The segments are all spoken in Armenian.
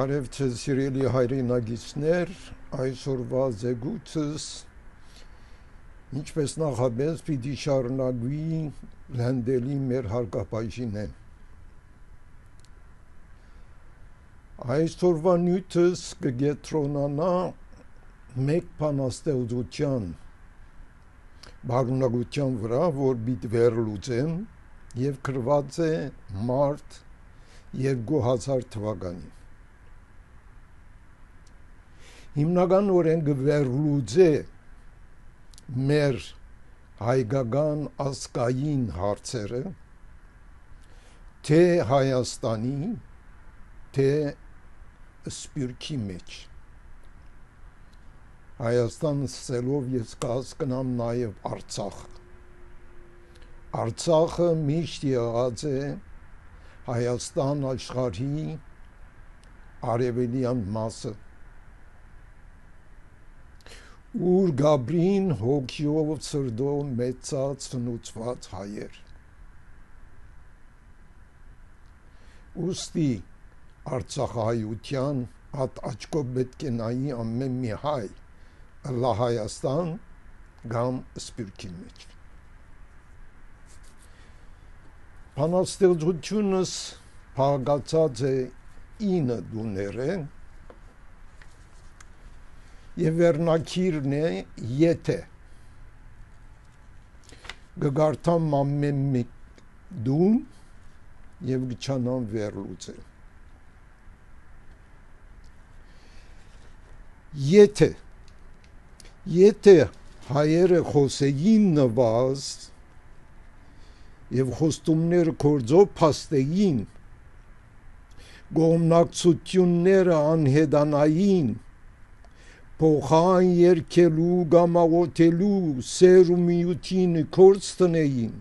Բարև ձեզ սիրելի հայրենագիցներ, այսօրվա զեկույցս ինչպես նախաբես պիտի շարունակվի լանդելի մեր հարկապայժինը։ Այսօրվա նյութս կգետրոնանա մեկ բանաստեղծության բաղունակության վրա, որ պիտի վերլուծեմ եւ գրված է մարտ 2000 թվականին հիմնականորեն գվերլուծե մեր հայկական ասկային հարցերը թե Հայաստանի թե սպյուրքի մեջ Հայաստան սելով ես կհասկնամ նաև Արցախ Արցախը միշտ եղած է Հայաստան աշխարհի արևելյան մասը ուր Գաբրին հոգիով ծրդով մեծած ծնուցված հայեր ուստի Արցախահայության հատ աչքով պետք է նայի ամեն մի հայ լա Հայաստան կամ սպիրկի մեջ Բանաստեղծությունս փաղացած է 9 դուներեն եւ վերնակիրն է եթե գգարտամ ամեն մի դուն եւ գչանան վերլուծել եթե եթե հայերը խոսեին նվազ եւ խոստումները կորձով փաստեին գոմնակցությունները անհեդանային փոխան երկելու գամաղոթելու սեր ու միությունը կորց տնեին.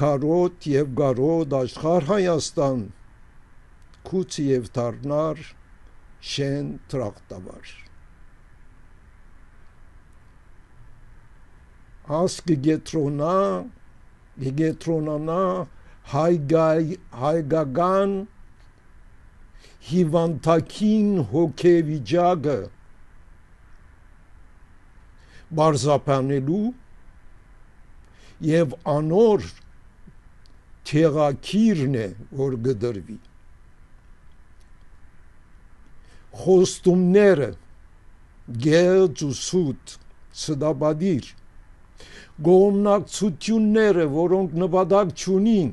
Քարոտ եւ գարոտ աշխարհ Հայաստան քուց եւ դառնար շեն տրախտավար ասկի գետրոնա գետրոնանա հայգայ հայգական հիվանդակին հոգեվիճակը բարձապանելու եւ անոր թեղակիրն է որ գդրվի խոստումները գեծ ու սուտ սդաբադիր գոմնակցությունները որոնք նպատակ չունին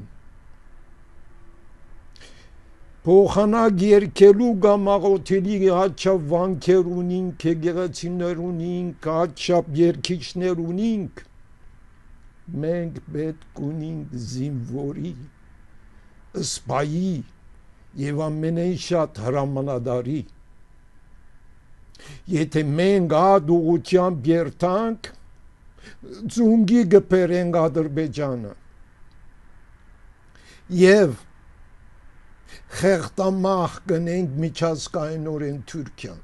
փոխանակ երկելու կամ աղոթելի հաչավ վանքեր ունինք, եկեղեցիներ ունինք, հաչապ երկիչներ ունինք, մենք պետք ունինք զինվորի, սպայի եւ ամենայն շատ հրամանադարի։ Եթե մենք ад ուղությամբ երթանք, ծունգի գպերենք Ադրբեջանը։ Եվ խեղտամահ կնենք միջազգայինորեն Թուրքիան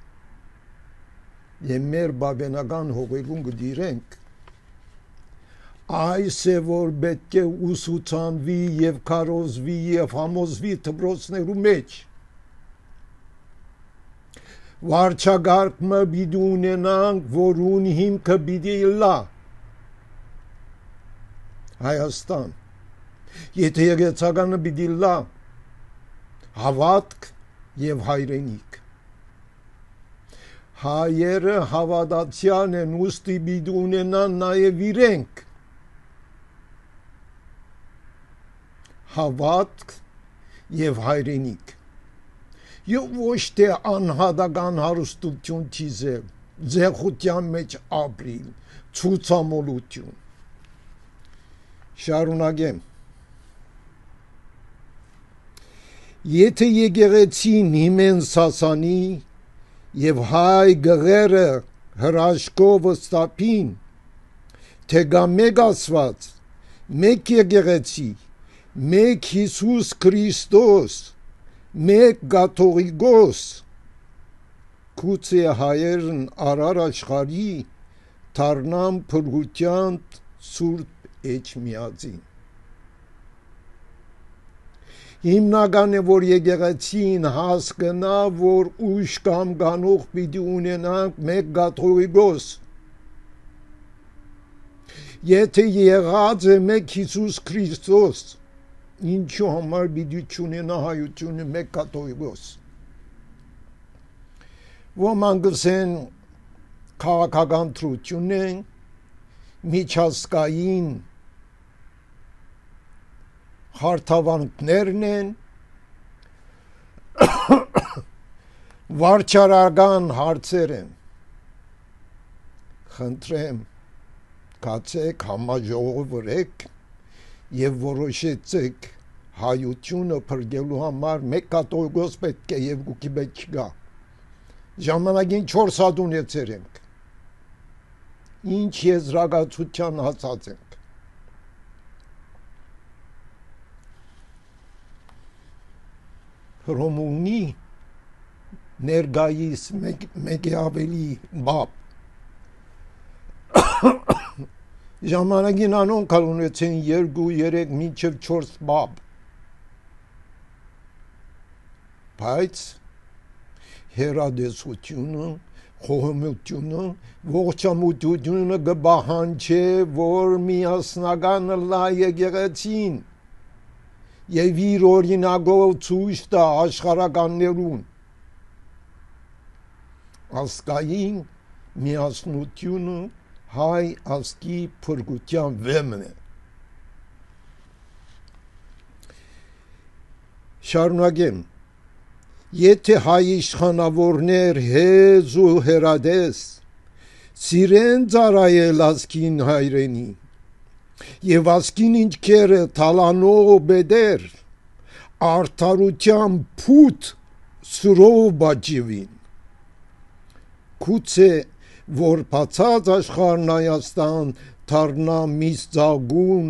եւ մեր բաբենական հողերուն գդիրենք այս է որ պետք է ուսուցանվի եւ կարոզվի եւ համոզվի դպրոցներու մեջ վարչագարկը պիտի ունենանք որուն հիմքը պիտի լա Հայաստան եթե եկեցականը պիտի լա հավատք եւ հայրենիք հայերը հավատացյան են ուստի պիտի ունենան նաեւ իրենք հավատք եւ հայրենիք եւ ոչ թե անհատական հարստություն ճիզել ձեղության մեջ ապրիլ ցուցամոլություն շարունակեմ Եթե եկեղեցին հիմեն սասանի եւ հայ գղերը հրաշքով ստապին, թե գա մեկ ասված, մեկ եկեղեցի, մեկ Հիսուս Քրիստոս, մեկ գաթողիկոս, կուցե հայերն արար աշխարի թարնամ փրկության սուրբ էջմիածին հիմնական է որ եկեղեցին հասկնա որ ուշ կամ գանող պիտի ունենանք մեկ գաթողիկոս եթե եղած է մեկ Հիսուս Քրիստոս ինչու համար պիտի չունենա հայությունը մեկ կաթողիկոս ոմանք գսեն քաղաքական թրությունն են միջազգային հարթավանքներն են վարչարական հարցեր են խնդրեմ կացեք համաժողովրեք եւ որոշեցեք հայությունը փրկելու համար մեկ կատողոս պետք է եւ գուքի պետք չգա ժամանակին 4 հատ ունեցեր ենք ինչ եզրակացության հասած ենք հրոմունի ներգայիս մեկ, մեկ ավելի բապ ժամանակին անոն կալ ունեցեն 2 3 մինչև 4 բապ բայց հերադեսությունը խոհմությունը ողջամուտությունը գբահանչե որ միասնական լա եկեղեցին եւ իր օրինակով ցույց տա աշխարականներուն ասկային միասնությունը հայ ասկի փրկության վեմն է շարունակեմ Եթե հայ իշխանավորներ հեզ ու հերադես սիրեն ծարայել ասկին հայրենի եւ ասկին ինչքերը թալանող բեդեր արդարության փութ սուրով բաճիվին քուցե որ բացած աշխարհն Հայաստան դառնա միսձագուն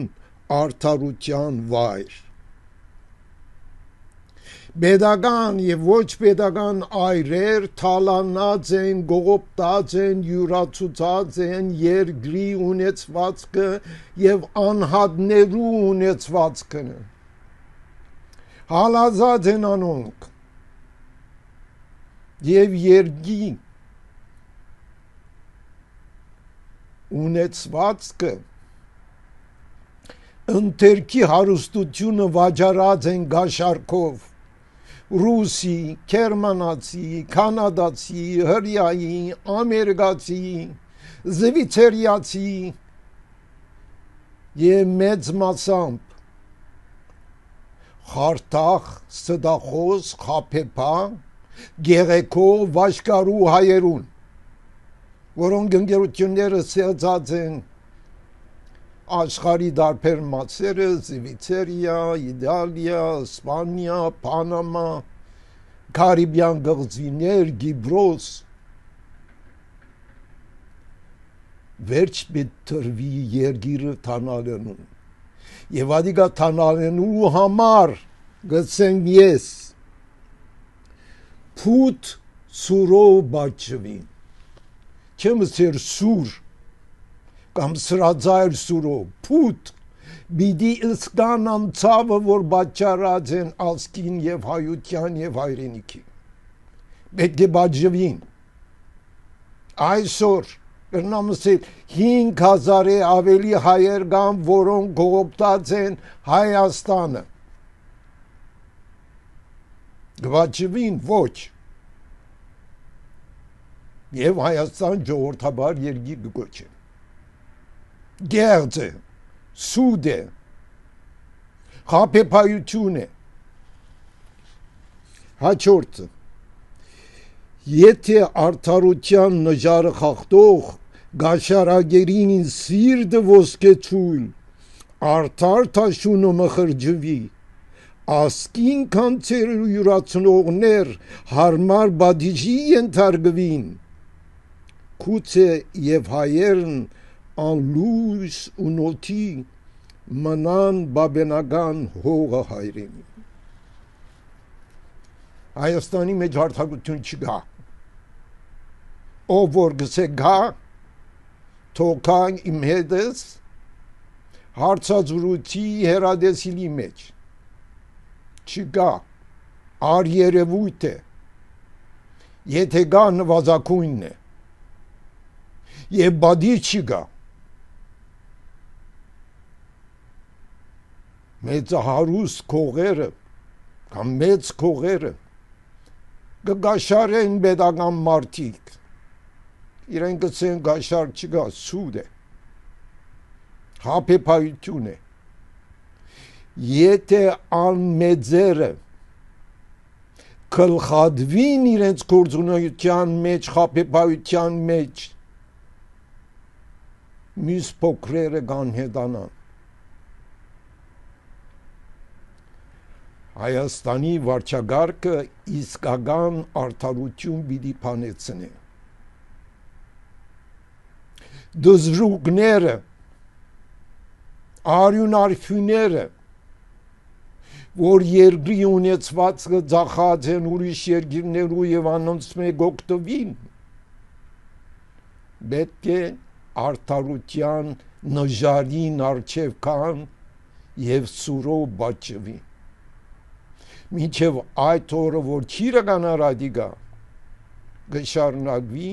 արդարության վայր pedagogan եւ ոչ pedagogan այրեր թալանած են, գողոպտած են, յուրացուցած են երկրի ունեցվածքը եւ անհատներու ունեցվածքը հալազած են անոնք եւ երգի ունեցվածքը ընթերքի հարուստությունը վաճառած են գաշարքով ռուսի, գերմանացի, կանադացի, հրյայի, ամերիկացի, զվիցերիացի եւ մեծ մասամբ խարտախ, սդախոս, խապեպա, գեղեկո, վաշկարու հայերուն, որոնք ընկերությունները սեղծած են աշխարի դարբեր մացերը Զիվիցերիա, Իտալիա, Իսպանիա, Պանամա, Կարիբյան գղձիներ, Գիբրոս վերջ պետ տրվի երգիրը թանալենուն եւ ադիգա թանալենու համար գցեն ես փուտ սուրով բաճվին չեմ սեր սուր կամ սրածայր սուրով փութ բիդի ըսկան անցավը որ բաճարած են ասկին եւ հայության եւ հայրենիքի պետք է բաժվին այսօր Կրնամսել 5000-ը ավելի հայեր կան, որոնք գողոպտած են Հայաստանը։ Գվաճվին ոչ։ Եվ Հայաստան ժողովրդաբար երգի գոչեն գերձ է, սուդ է, խապեպայություն է, հաչորդը, եթե արդարության նժարը խախտող գաշարագերին սիրդը ոսկե ծույլ, արդար թաշունը մխրջվի, ասկին կանցեր յուրացնողներ հարմար բադիժի ենթարգվին, կուց է և հայերն անլույս ու նոթի մնան բաբենական հողը հայրենի Հայաստանի մեջ հարթակություն չկա ով որ գսե գա թոքան իմ հետս հարցազրույցի հերադեսիլի մեջ չկա ար երևույթ է եթե գա նվազագույնն է եւ բադի չկա մեծահարուստ քողերը կամ մեծ քողերը կգաշարեն pedagogan մարդիկ իրեն գցեն գաշար չկա սուդ է հապեպայություն է եթե անմեծերը կլխadvին իրենց գործունեության մեջ խապեպայության մեջ մյուս փոքրերը կան հետանան Հայաստանի վարչագարկը իսկական արդարություն պիտի փանեցնի դզրուկները արյուն արփյուները որ երկրի ունեցվածքը ցախած են ուրիշ երկիրներու եւ անոնց մեկ օկտոբին պետք է արդարության նժարին արչև կան եւ սուրո բաճվի մինչև այդ օրը որ քիրական արադիգա գշարնագվի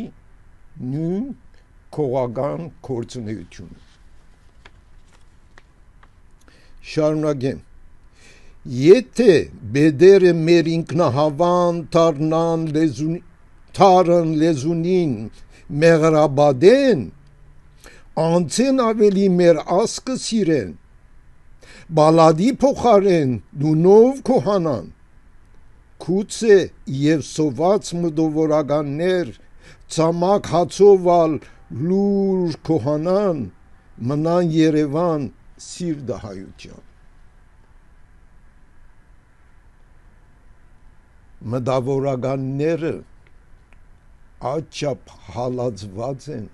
նույն քողական կորցունեություն շարունակեմ եթե բեդերը մեր ինքնահավան թարնան լեզուն թարն լեզունին մեղրաբադեն անցեն ավելի մեր ասկը սիրեն բալադի փոխարեն դունով կոհանան քուցե եւ սոված մդովորականներ ցամաք հացովալ լուր կոհանան մնան Երևան սիրդահայության մտավորականները աչափ հալածված են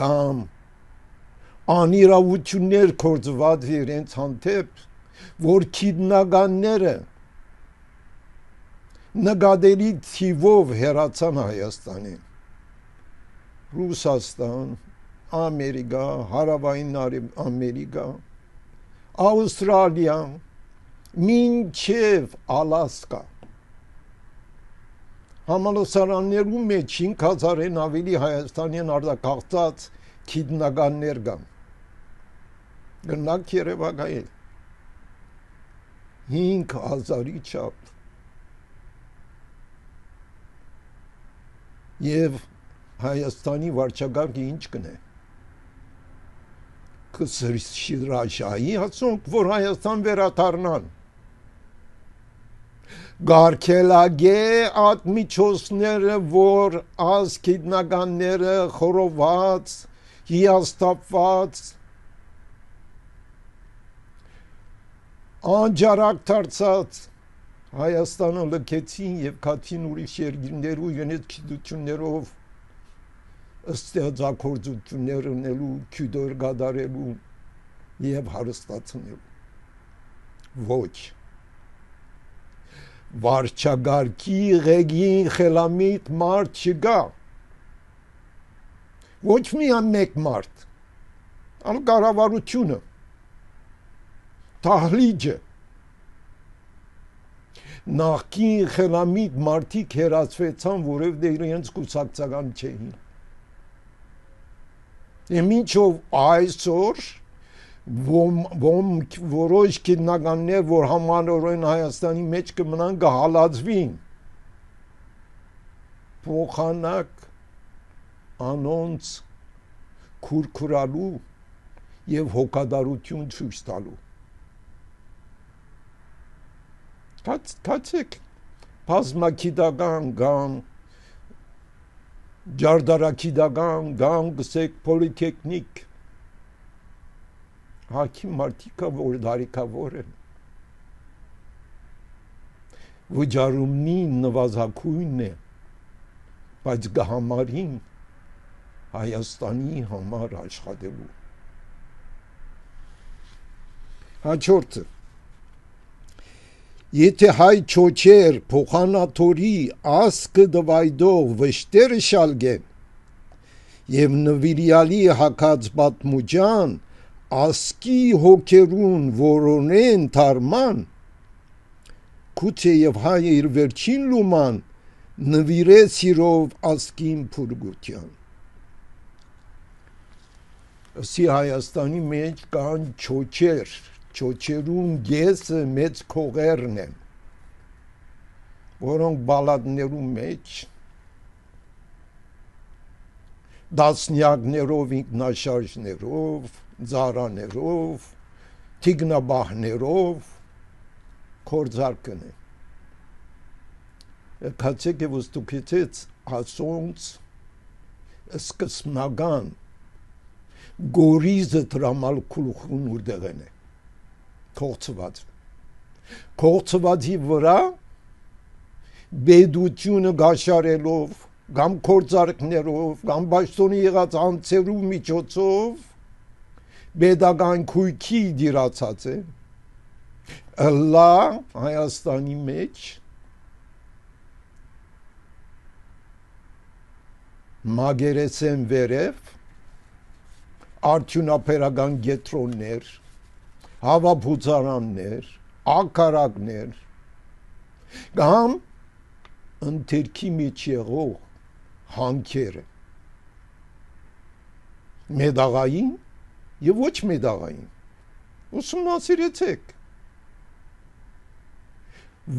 գամ անիրավություններ կործված իրենց հանդեպ որ քիդնականները նկատելի թիվով հերացան Հայաստանին Ռուսաստան, Ամերիկա, Հարավային Ամերիկա, Ավստրալիա, մինչև Ալասկա համալսարաններում մեջ 5000-ին ավելի Հայաստանյան արտակաղցած քիդնականներ կան։ Գնաք Երևանայել 5000-ի չափ եւ Հայաստանի վարչագահը ինչ կնե կսրիշիրաշայի հասոնք որ Հայաստան վերադառնան գարկելագե ատմիջոցները որ ասկիդնականները խորոված հիաստապված անջարակ դարձած Հայաստանը լքեցին եւ քաթին ուրիշ երկրներու իրենց քիդություններով ստեղծագործություններ ունելու, քյուդոր գադարելու եւ հարստացնելու։ Ոչ։ Վարչագարքի ղեգին խելամիտ մարդ չկա։ Ոչ միայն մեկ մարդ, ալ կառավարությունը տահլիջը նախքին խելամիտ մարդիկ հերացվեցան, որովհետեւ իրենց կուսակցական չէին Մինչով այսօր ոմ ոմ որոշ քննականներ որ համանորեն Հայաստանի մեջ կմնան կհալածվին փոխանակ անոնց քուրքուրալու եւ հոգադարություն ցույց տալու կաց կացեք բազմակիդական գամ ջարդարակիդական գամ գսեք պոլիտեխնիկ հակի մարդիկա որ դարիքավոր են վճարումնի նվազակույնն է բայց գահամարին Հայաստանի համար աշխատելու հաջորդը Եթե հայ չոչեր փոխանաթորի ասկը դվայդող վշտերը շալգեն եւ նվիրյալի հակած պատմուջան ասկի հոգերուն որոնեն թարման քուցե եւ հայը իր վերջին լուման նվիրեց իրով ասկին փուրգության Ասի Հայաստանի մեջ կան չոչեր, չոչերուն գեսը մեծ քողերն են, որոնք բալադներու մեջ դասնյակներով, ինքնաշարժներով, ծարաներով, թիգնաբահներով կորձարկն է։ Կացեք է ոստուքեցեց ասոնց սկսմնական գորիզը տրամալ քուլխուն ուրդեղեն է կողցված կողցվածի վրա բեդությունը գաշարելով կամ կորձարկներով կամ բաշտոնի եղած անցերու միջոցով բեդական քույքի դիրացած է լա Հայաստանի մեջ մագերեսեն վերև արդյունապերական գետրոններ, հավապուծարաններ, ակարակներ կամ ընթերքի մեջ եղող հանքերը մեդաղային եւ ոչ մեդաղային ուսումնասիրեցեք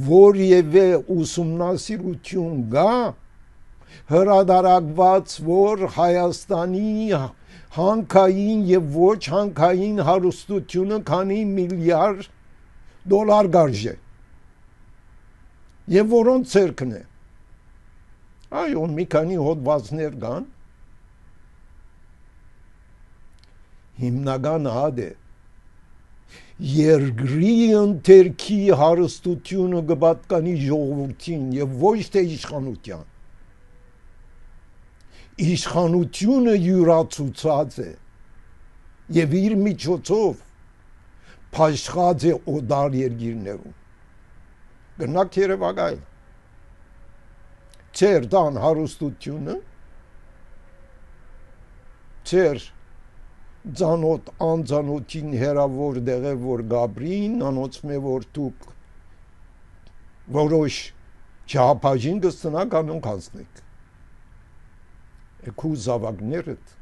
որևէ ուսումնասիրություն գա հրադարակված որ Հայաստանի հանքային եւ ոչ հանքային հարստությունը քանի միլիարդ դոլար գարժե եւ որոնց ցերկն է այո մի քանի հոդվածներ կան հիմնական հադ է երկրի ընթերքի հարստությունը գբատկանի ժողովրդին եւ ոչ թե իշխանության իշխանությունը յուրացուցած է եւ իր միջոցով փաշխած է օդար երկիրներում գնաք Երևանայ ծեր դան հարստությունը ծեր ձանոտ անձանոթին հերավոր դեղը որ գաբրին անոցմե որ դուք որոշ չափաժին կստանա կանոն կանցնեք քու զավակներդ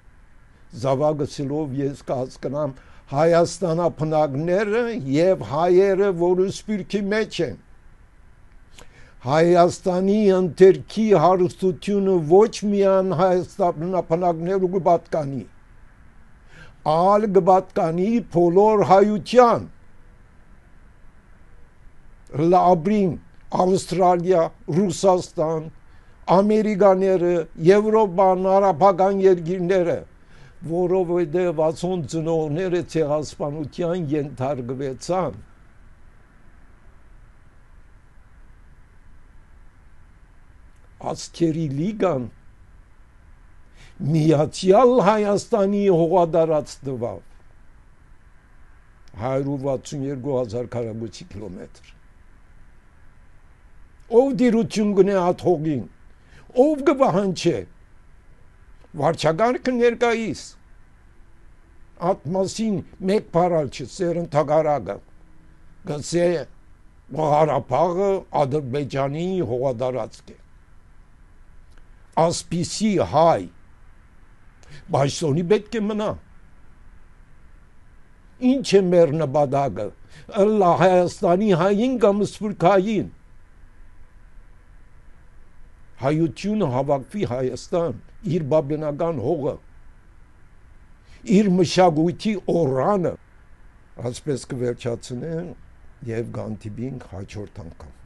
զավակսելով ես կհասկանամ Հայաստանապնակները եւ հայերը, որը սպիրկի մեջ են Հայաստանի ընտերքի հարստությունը ոչ միայն հայաստանապնակներու կպատկանի ալ կպատկանի բոլոր հայության լաբրին Ավստրալիա, Ռուսաստան, ամերիկաները, եվրոպան, արաբական երկիրները, որովհետև 60 ծնողները ցեղասպանության ենթարկվեցան։ Ասկերի լիգան միացյալ Հայաստանի հողադարած տվավ 162000 քառակուսի կիլոմետր ով դիրություն գնե հատ հողին ով կվահանչե վարչակարգը ներկայիս ատմասին մեկ բառալ չի սերընթագարակը գսե Ղարաբաղը Ադրբեջանի հողադարածք է ասպիսի հայ բայսոնի պետք է մնա ինչ է մեր նպատակը ըլլա Հայաստանի հային կամ սփյուռքային հայությունը հավաքվի Հայաստան իր բաբնական հողը իր մշակույթի օրանը ասպես կվերջացնեն եւ գանտիբին հաջորդ անգամ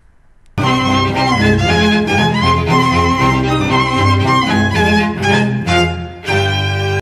Thank you.